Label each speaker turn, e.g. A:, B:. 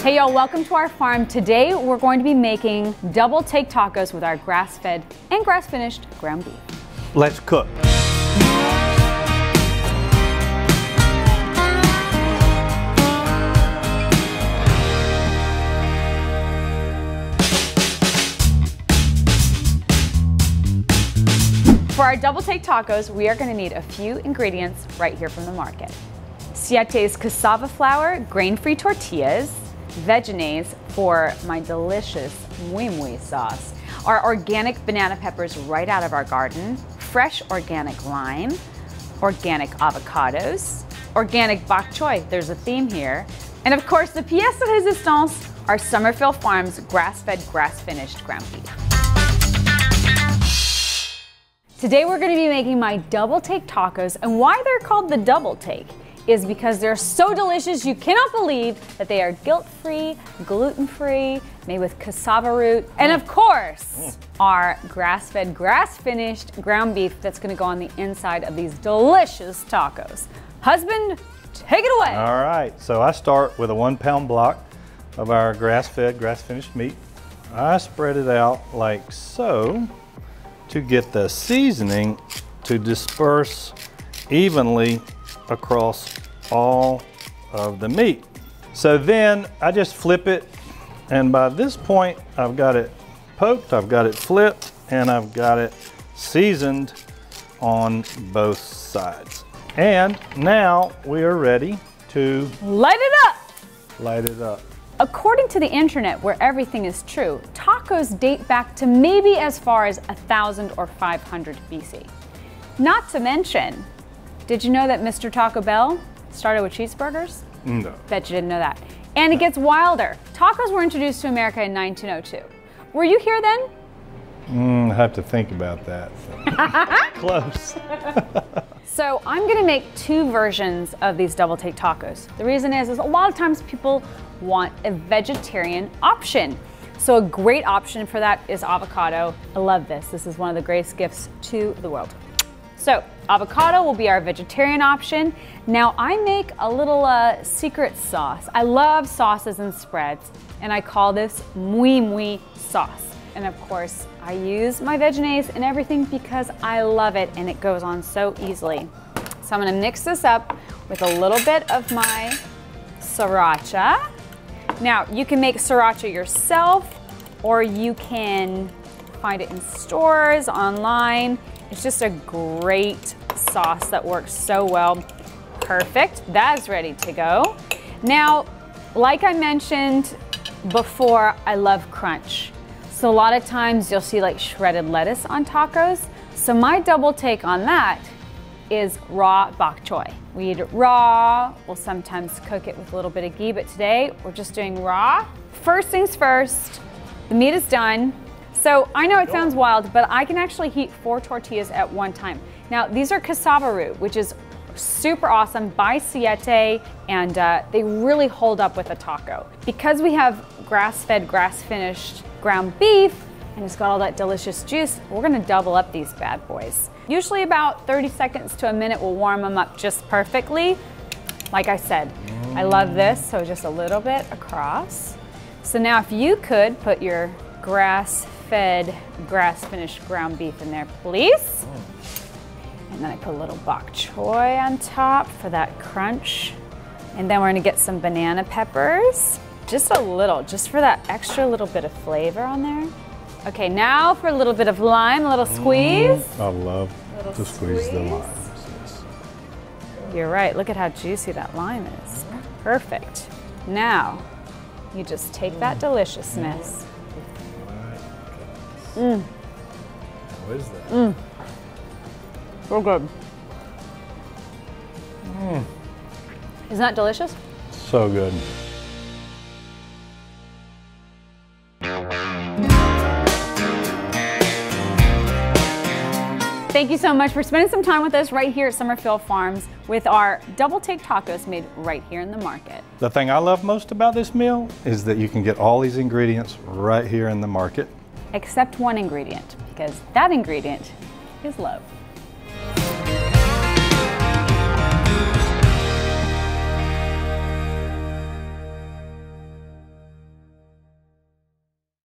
A: Hey y'all, welcome to our farm. Today we're going to be making double take tacos with our grass-fed and grass-finished ground beef.
B: Let's cook.
A: For our double take tacos, we are gonna need a few ingredients right here from the market. Siete's cassava flour, grain-free tortillas, Vegenaise for my delicious muy muy sauce, our organic banana peppers right out of our garden, fresh organic lime, organic avocados, organic bok choy, there's a theme here, and of course the pièce de résistance, our Summerfield Farms grass-fed, grass-finished ground beef. Today we're gonna be making my double take tacos. And why they're called the double take is because they're so delicious you cannot believe that they are guilt-free, gluten-free, made with cassava root, and of course, mm. our grass-fed, grass-finished ground beef that's gonna go on the inside of these delicious tacos. Husband, take it away.
B: All right, so I start with a one pound block of our grass-fed, grass-finished meat. I spread it out like so to get the seasoning to disperse evenly across all of the meat. So then I just flip it and by this point I've got it poked, I've got it flipped, and I've got it seasoned on both sides. And now we are ready to
A: light it up.
B: Light it up.
A: According to the internet, where everything is true, tacos date back to maybe as far as 1000 or 500 BC. Not to mention, did you know that Mr. Taco Bell started with cheeseburgers?
B: No.
A: Bet you didn't know that. And it gets wilder. Tacos were introduced to America in 1902. Were you here then?
B: Mm, I have to think about that. Close.
A: so I'm gonna make two versions of these double take tacos. The reason is, is a lot of times people want a vegetarian option. So a great option for that is avocado. I love this. This is one of the greatest gifts to the world. So avocado will be our vegetarian option. Now I make a little uh, secret sauce. I love sauces and spreads and I call this muy muy sauce. And of course I use my Vegenaise and everything because I love it and it goes on so easily. So I'm gonna mix this up with a little bit of my sriracha. Now you can make sriracha yourself or you can find it in stores, online. It's just a great sauce that works so well. Perfect, that is ready to go. Now, like I mentioned before, I love crunch. So a lot of times you'll see like shredded lettuce on tacos. So my double take on that is raw bok choy. We eat it raw, we'll sometimes cook it with a little bit of ghee, but today we're just doing raw. First things first, the meat is done. So I know it sounds wild, but I can actually heat four tortillas at one time. Now these are cassava root, which is super awesome by Siete, and uh, they really hold up with a taco. Because we have grass-fed, grass-finished ground beef, and it's got all that delicious juice, we're gonna double up these bad boys. Usually about 30 seconds to a minute will warm them up just perfectly. Like I said, I love this, so just a little bit across. So now if you could put your grass fed grass finished ground beef in there, please. And then I put a little bok choy on top for that crunch. And then we're gonna get some banana peppers. Just a little, just for that extra little bit of flavor on there. Okay, now for a little bit of lime, a little squeeze.
B: Mm, I love to squeeze, squeeze the lime.
A: You're right, look at how juicy that lime is. Perfect. Now, you just take that deliciousness
B: Mm. What is that?
A: Mm. So good.
B: Mm.
A: Isn't that delicious?
B: So good.
A: Thank you so much for spending some time with us right here at Summerfield Farms with our double take tacos made right here in the market.
B: The thing I love most about this meal is that you can get all these ingredients right here in the market
A: except one ingredient, because that ingredient is love.